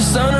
the sun